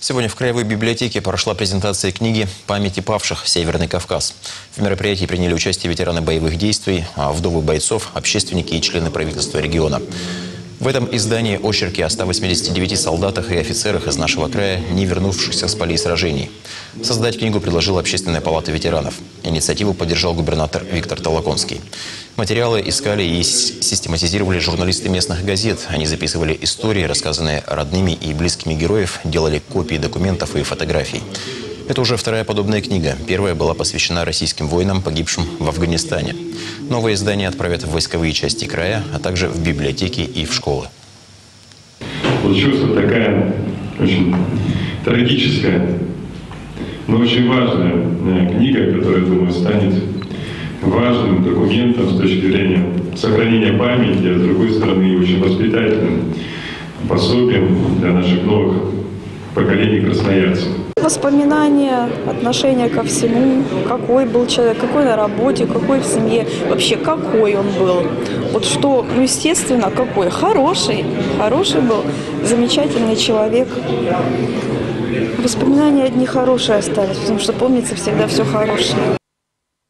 Сегодня в Краевой библиотеке прошла презентация книги «Памяти павших. Северный Кавказ». В мероприятии приняли участие ветераны боевых действий, а вдовы бойцов, общественники и члены правительства региона. В этом издании очерки о 189 солдатах и офицерах из нашего края, не вернувшихся с полей сражений. Создать книгу предложила Общественная палата ветеранов. Инициативу поддержал губернатор Виктор Толоконский. Материалы искали и систематизировали журналисты местных газет. Они записывали истории, рассказанные родными и близкими героев, делали копии документов и фотографий. Это уже вторая подобная книга. Первая была посвящена российским воинам, погибшим в Афганистане. Новое издание отправят в войсковые части края, а также в библиотеки и в школы. Получилась такая очень трагическая, но очень важная э, книга, которая, думаю, станет важным документом с точки зрения сохранения памяти, а с другой стороны очень воспитательным пособием для наших новых поколений красноярцев. Воспоминания, отношение ко всему, какой был человек, какой на работе, какой в семье, вообще какой он был. Вот что, ну, естественно, какой. Хороший, хороший был, замечательный человек. Воспоминания одни хорошие остались, потому что помнится всегда все хорошее.